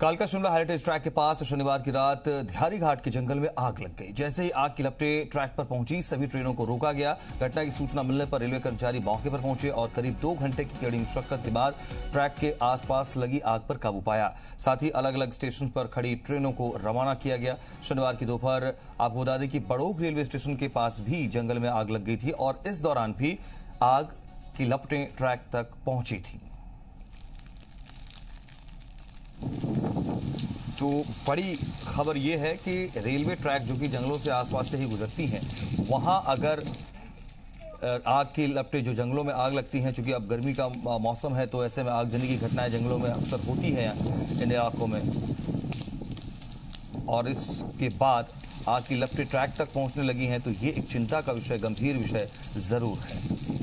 कालका Shimla heritage track के पास शनिवार की रात धियारी घाट के जंगल में आग लग गई। जैसे ही आग की लपटे ट्रैक पर पहुँची, सभी ट्रेनों को रोका गया। घटना की सूचना मिलने पर रेलवे कर्मचारी मौके पर पहुँचे और करीब दो घंटे की कड़ी मुशक्कत के बाद ट्रैक के आसपास लगी आग पर काबू पाया। साथ ही अलग अलग स्टेशन पर खड़ी ट्रेनों को रवाना किया गया। शनिवार की दोपहर आपको बता दें कि बड़ोग रेलवे स्टेशन के पास भी जंगल में आग लग गई थी और इस दौरान भी आग की लपटें ट्रैक तक पहुँची थी। तो बड़ी खबर ये है कि रेलवे ट्रैक जो कि जंगलों से आसपास से ही गुजरती हैं, वहाँ अगर आग की लपटे जो जंगलों में आग लगती हैं, चूँकि अब गर्मी का मौसम है तो ऐसे में आगजनी की घटनाएँ जंगलों में अक्सर होती हैं इन इलाकों में। और इसके बाद आग की लपटे ट्रैक तक पहुँचने लगी हैं तो ये एक चिंता का विषय, गंभीर विषय ज़रूर है।